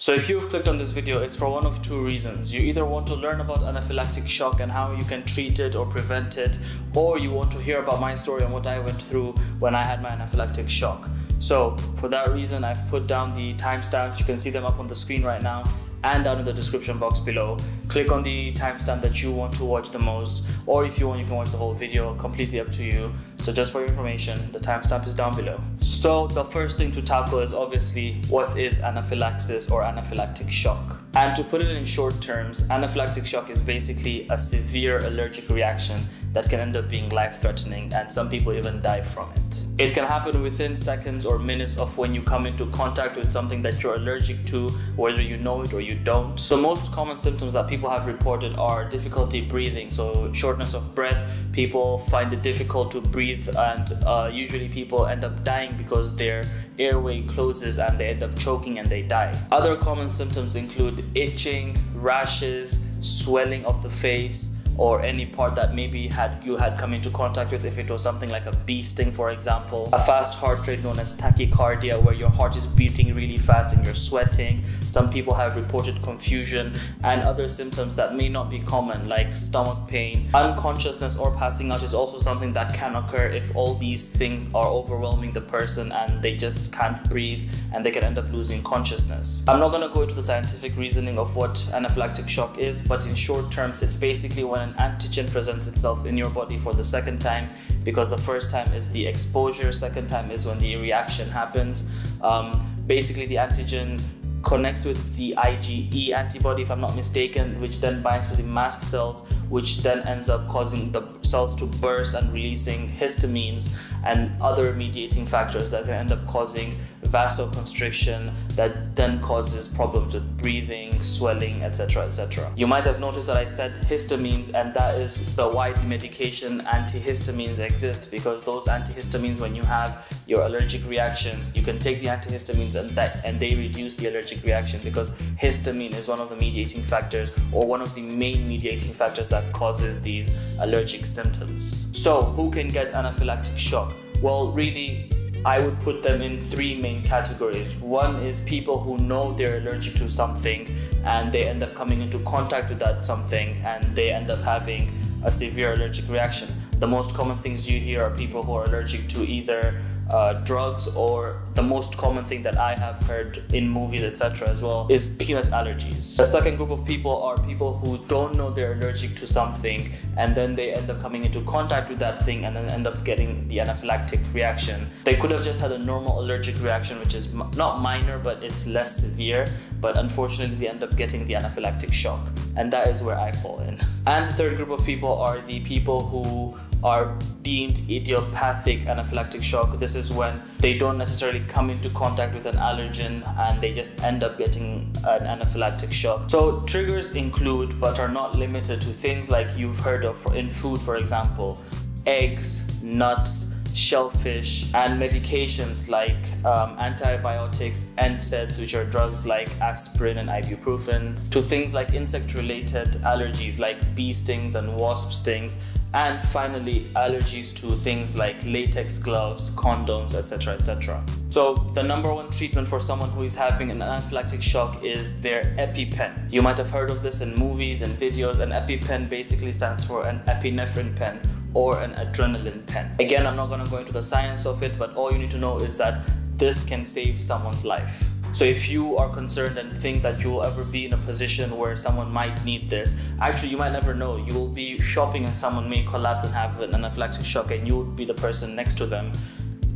So if you've clicked on this video, it's for one of two reasons. You either want to learn about anaphylactic shock and how you can treat it or prevent it, or you want to hear about my story and what I went through when I had my anaphylactic shock. So for that reason, I've put down the timestamps. You can see them up on the screen right now and down in the description box below. Click on the timestamp that you want to watch the most, or if you want, you can watch the whole video, completely up to you. So just for your information, the timestamp is down below. So the first thing to tackle is obviously what is anaphylaxis or anaphylactic shock. And to put it in short terms, anaphylactic shock is basically a severe allergic reaction that can end up being life threatening and some people even die from it. It can happen within seconds or minutes of when you come into contact with something that you're allergic to, whether you know it or you don't. The most common symptoms that people have reported are difficulty breathing, so shortness of breath, people find it difficult to breathe, and uh, usually people end up dying because their airway closes and they end up choking and they die. Other common symptoms include itching, rashes, swelling of the face, or any part that maybe had you had come into contact with if it was something like a bee sting for example a fast heart rate known as tachycardia where your heart is beating really fast and you're sweating. Some people have reported confusion and other symptoms that may not be common like stomach pain. Unconsciousness or passing out is also something that can occur if all these things are overwhelming the person and they just can't breathe and they can end up losing consciousness. I'm not going to go into the scientific reasoning of what anaphylactic shock is but in short terms it's basically when an antigen presents itself in your body for the second time because the first time is the exposure, second time is when the reaction happens. Um, basically, the antigen connects with the IgE antibody, if I'm not mistaken, which then binds to the mast cells, which then ends up causing the cells to burst and releasing histamines and other mediating factors that can end up causing vasoconstriction that then causes problems with breathing, swelling, etc. etc. You might have noticed that I said histamines, and that is the why the medication antihistamines exist because those antihistamines, when you have your allergic reactions, you can take the antihistamines and that and they reduce the allergic reaction because histamine is one of the mediating factors or one of the main mediating factors that causes these allergic symptoms. So, who can get anaphylactic shock? Well, really, I would put them in three main categories. One is people who know they're allergic to something and they end up coming into contact with that something and they end up having a severe allergic reaction. The most common things you hear are people who are allergic to either uh, drugs or the most common thing that I have heard in movies etc as well is peanut allergies. The second group of people are people who don't know they're allergic to something and then they end up coming into contact with that thing and then end up getting the anaphylactic reaction. They could have just had a normal allergic reaction which is not minor but it's less severe but unfortunately they end up getting the anaphylactic shock and that is where I fall in. And the third group of people are the people who are deemed idiopathic anaphylactic shock. This is when they don't necessarily come into contact with an allergen and they just end up getting an anaphylactic shock. So triggers include but are not limited to things like you've heard of in food, for example, eggs, nuts, shellfish, and medications like um, antibiotics, NSAIDs, which are drugs like aspirin and ibuprofen, to things like insect related allergies like bee stings and wasp stings, and finally allergies to things like latex gloves condoms etc etc so the number one treatment for someone who is having an anaphylactic shock is their epipen. You might have heard of this in movies and videos. An epipen basically stands for an epinephrine pen or an adrenaline pen again i'm not to go into the science of it but all you need to know is that this can save someone's life so if you are concerned and think that you will ever be in a position where someone might need this, actually you might never know. You will be shopping and someone may collapse and have an anaphylactic shock and you would be the person next to them.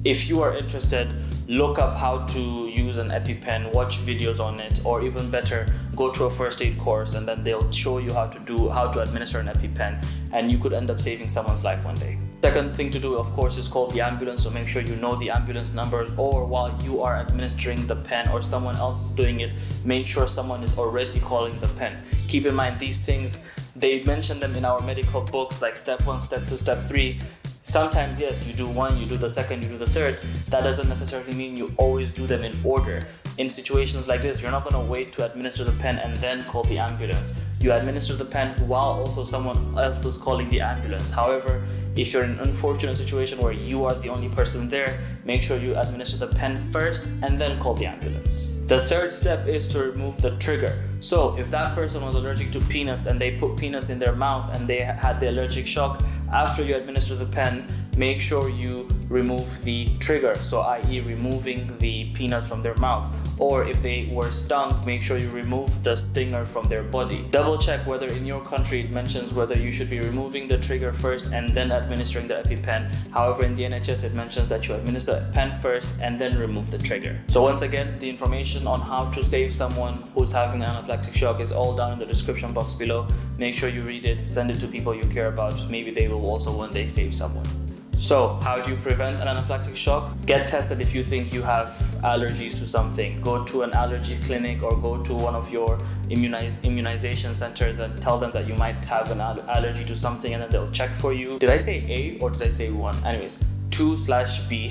If you are interested, look up how to use an EpiPen, watch videos on it, or even better, go to a first aid course and then they'll show you how to do how to administer an EpiPen and you could end up saving someone's life one day. Second thing to do, of course, is call the ambulance. So make sure you know the ambulance numbers, or while you are administering the pen or someone else is doing it, make sure someone is already calling the pen. Keep in mind these things, they mention them in our medical books like step one, step two, step three. Sometimes, yes, you do one, you do the second, you do the third. That doesn't necessarily mean you always do them in order. In situations like this, you're not going to wait to administer the pen and then call the ambulance you administer the pen while also someone else is calling the ambulance. However, if you're in an unfortunate situation where you are the only person there, make sure you administer the pen first and then call the ambulance. The third step is to remove the trigger. So if that person was allergic to peanuts and they put peanuts in their mouth and they had the allergic shock, after you administer the pen, make sure you remove the trigger, so i.e. removing the peanuts from their mouth. Or if they were stung, make sure you remove the stinger from their body. Double check whether in your country it mentions whether you should be removing the trigger first and then administering the EpiPen. However, in the NHS it mentions that you administer the pen first and then remove the trigger. So once again, the information on how to save someone who's having an anaphylactic shock is all down in the description box below. Make sure you read it, send it to people you care about. Maybe they will also one day save someone. So, how do you prevent an anaphylactic shock? Get tested if you think you have allergies to something. Go to an allergy clinic or go to one of your immunize, immunization centers and tell them that you might have an allergy to something and then they'll check for you. Did I say A or did I say one? Anyways, 2 slash B.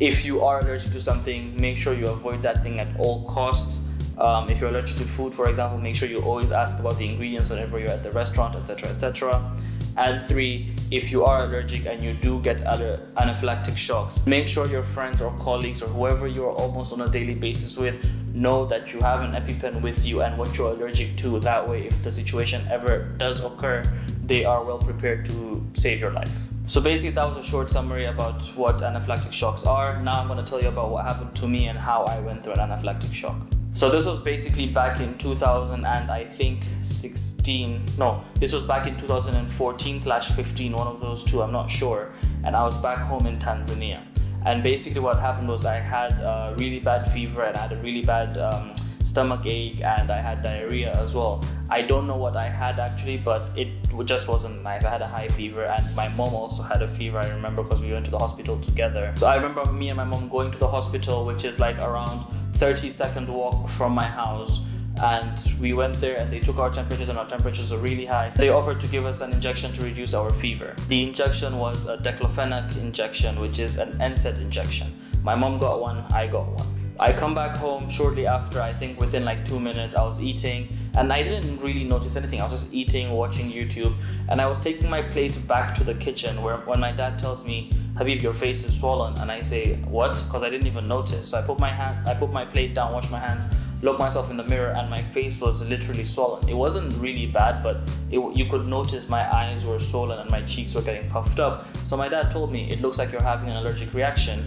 If you are allergic to something, make sure you avoid that thing at all costs. Um, if you're allergic to food, for example, make sure you always ask about the ingredients whenever you're at the restaurant, etc. etc. And three, if you are allergic and you do get anaphylactic shocks, make sure your friends or colleagues or whoever you're almost on a daily basis with know that you have an EpiPen with you and what you're allergic to. That way, if the situation ever does occur, they are well prepared to save your life. So basically that was a short summary about what anaphylactic shocks are. Now I'm going to tell you about what happened to me and how I went through an anaphylactic shock. So this was basically back in 2000 and I think 16. No, this was back in 2014 slash 15, one of those two. I'm not sure. And I was back home in Tanzania. And basically what happened was I had a really bad fever and I had a really bad um, stomach ache and I had diarrhea as well. I don't know what I had actually, but it just wasn't nice. I had a high fever and my mom also had a fever. I remember because we went to the hospital together. So I remember me and my mom going to the hospital, which is like around 30 second walk from my house and we went there and they took our temperatures and our temperatures were really high. They offered to give us an injection to reduce our fever. The injection was a diclofenac injection, which is an NSAID injection. My mom got one, I got one. I come back home shortly after, I think within like two minutes, I was eating and I didn't really notice anything. I was just eating, watching YouTube, and I was taking my plate back to the kitchen where when my dad tells me, Habib, your face is swollen. And I say, what? Because I didn't even notice. So I put my hand, I put my plate down, wash my hands, look myself in the mirror, and my face was literally swollen. It wasn't really bad, but it, you could notice my eyes were swollen and my cheeks were getting puffed up. So my dad told me, it looks like you're having an allergic reaction.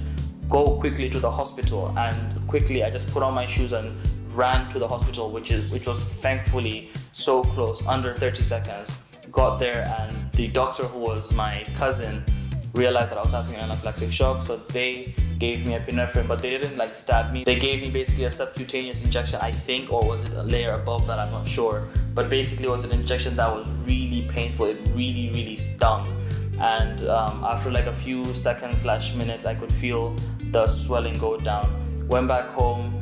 Go quickly to the hospital. And quickly, I just put on my shoes and ran to the hospital, which is which was thankfully so close, under 30 seconds. Got there, and the doctor, who was my cousin, realized that I was having an anaphylactic shock, so they gave me epinephrine, but they didn't like stab me. They gave me basically a subcutaneous injection, I think, or was it a layer above that? I'm not sure. But basically, it was an injection that was really painful. It really, really stung. And um, after like a few seconds slash minutes, I could feel the swelling go down. Went back home.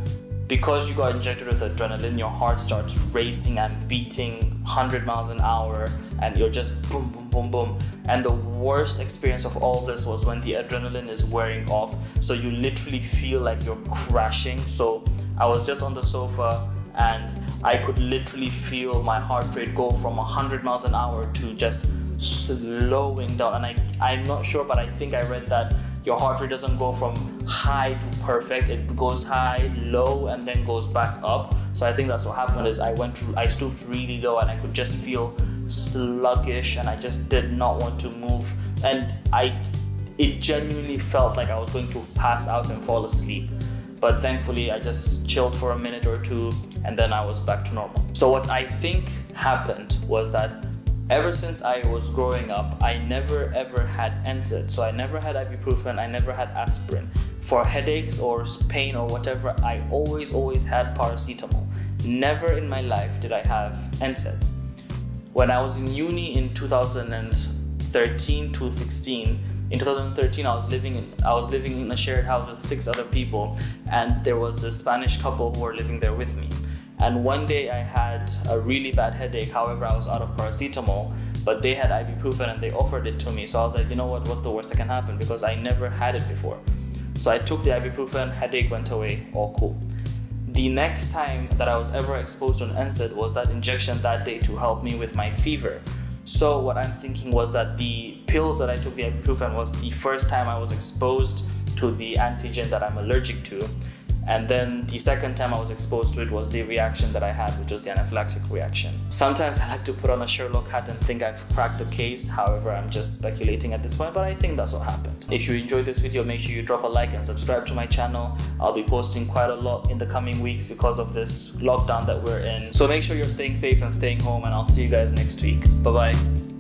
Because you got injected with adrenaline, your heart starts racing and beating 100 miles an hour, and you're just boom, boom boom, boom. And the worst experience of all this was when the adrenaline is wearing off. So you literally feel like you're crashing. So I was just on the sofa and I could literally feel my heart rate go from 100 miles an hour to just slowing down. And I, I'm not sure, but I think I read that your heart rate doesn't go from high to perfect it goes high low and then goes back up so i think that's what happened is i went i stooped really low and i could just feel sluggish and I just did not want to move. And I, it genuinely felt like I was going to pass out and fall asleep. But thankfully, I just chilled for a minute or two and then I was back to normal. So, what I think happened was that ever since I was growing up, I never ever had NSAID. So, I never had ibuprofen, I never had aspirin. For headaches or pain or whatever, I always, always had paracetamol. Never in my life did I have NSAIDs when I was in uni in 2013 to 16, in 2013 I was living in I was living in a shared house with six other people and there was this Spanish couple who were living there with me. And one day I had a really bad headache, however I was out of paracetamol, but they had ibuprofen and they offered it to me. So I was like, you know what, what's the worst that can happen? Because I never had it before. So I took the ibuprofen, headache went away, all cool. the next time that I was ever exposed to an NSAID was that injection that day to help me with my fever. So what I'm thinking was that the pills that I took, the ibuprofen, was the first time I was exposed to the antigen that I'm allergic to. And then the second time I was exposed to it was the reaction that I had, which was the anaphylactic reaction. Sometimes I like to put on a Sherlock hat and think I've cracked the case. However, I'm just speculating at this point, but I think that's what happened. If you enjoyed this video, make sure you drop a like and subscribe to my channel. I'll be posting quite a lot in the coming weeks because of this lockdown that we're in. So make sure you're staying safe and staying home, and I'll see you guys next week. Bye bye.